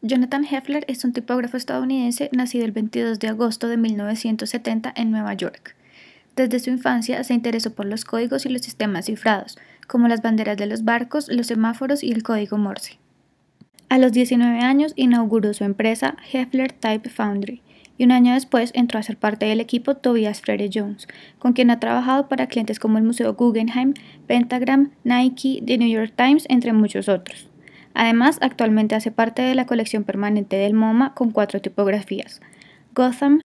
Jonathan Heffler es un tipógrafo estadounidense nacido el 22 de agosto de 1970 en Nueva York. Desde su infancia se interesó por los códigos y los sistemas cifrados, como las banderas de los barcos, los semáforos y el código Morse. A los 19 años inauguró su empresa Heffler Type Foundry y un año después entró a ser parte del equipo Tobias Frere Jones, con quien ha trabajado para clientes como el Museo Guggenheim, Pentagram, Nike, The New York Times, entre muchos otros. Además, actualmente hace parte de la colección permanente del MoMA con cuatro tipografías: Gotham,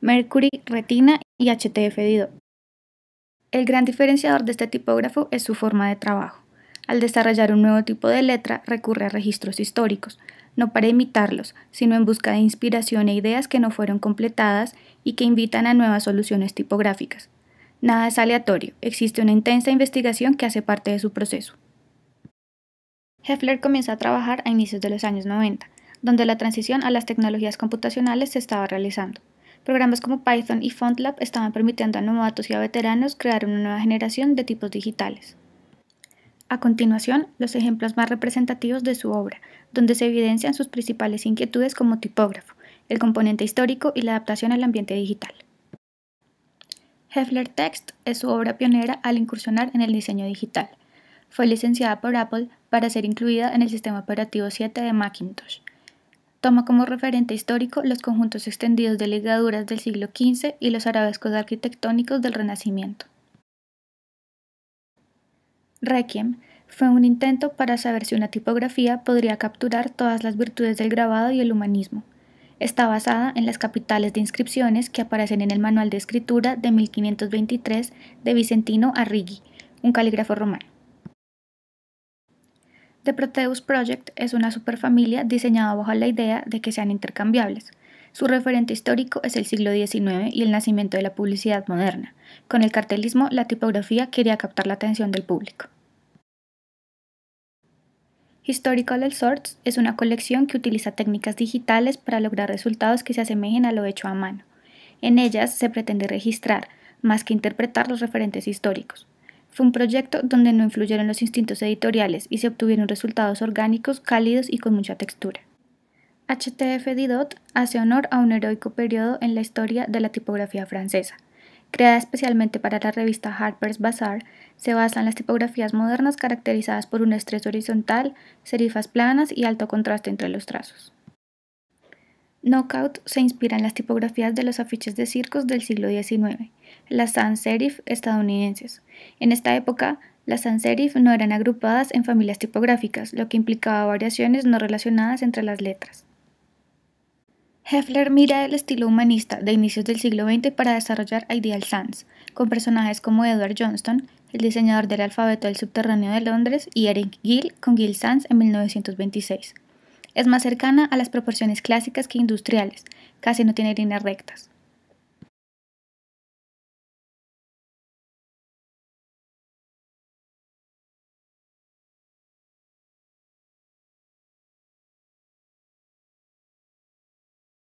Mercury, Retina y HTF Didot. El gran diferenciador de este tipógrafo es su forma de trabajo. Al desarrollar un nuevo tipo de letra, recurre a registros históricos, no para imitarlos, sino en busca de inspiración e ideas que no fueron completadas y que invitan a nuevas soluciones tipográficas. Nada es aleatorio, existe una intensa investigación que hace parte de su proceso. Heffler comienza a trabajar a inicios de los años 90, donde la transición a las tecnologías computacionales se estaba realizando. Programas como Python y FontLab estaban permitiendo a novatos y a veteranos crear una nueva generación de tipos digitales. A continuación, los ejemplos más representativos de su obra, donde se evidencian sus principales inquietudes como tipógrafo, el componente histórico y la adaptación al ambiente digital. Heffler Text es su obra pionera al incursionar en el diseño digital. Fue licenciada por Apple para ser incluida en el sistema operativo 7 de Macintosh. Toma como referente histórico los conjuntos extendidos de ligaduras del siglo XV y los arabescos arquitectónicos del Renacimiento. Requiem fue un intento para saber si una tipografía podría capturar todas las virtudes del grabado y el humanismo. Está basada en las capitales de inscripciones que aparecen en el manual de escritura de 1523 de Vicentino Arrighi, un calígrafo romano. The Proteus Project es una superfamilia diseñada bajo la idea de que sean intercambiables. Su referente histórico es el siglo XIX y el nacimiento de la publicidad moderna. Con el cartelismo, la tipografía quería captar la atención del público. Historical Sorts es una colección que utiliza técnicas digitales para lograr resultados que se asemejen a lo hecho a mano. En ellas se pretende registrar, más que interpretar los referentes históricos. Fue un proyecto donde no influyeron los instintos editoriales y se obtuvieron resultados orgánicos, cálidos y con mucha textura. HTF Didot hace honor a un heroico periodo en la historia de la tipografía francesa. Creada especialmente para la revista Harper's Bazaar, se basa en las tipografías modernas caracterizadas por un estrés horizontal, serifas planas y alto contraste entre los trazos. Knockout se inspira en las tipografías de los afiches de circos del siglo XIX, las sans serif estadounidenses. En esta época, las sans serif no eran agrupadas en familias tipográficas, lo que implicaba variaciones no relacionadas entre las letras. Heffler mira el estilo humanista de inicios del siglo XX para desarrollar Ideal Sans, con personajes como Edward Johnston, el diseñador del alfabeto del subterráneo de Londres, y Eric Gill con Gill Sans en 1926. Es más cercana a las proporciones clásicas que industriales, casi no tiene líneas rectas.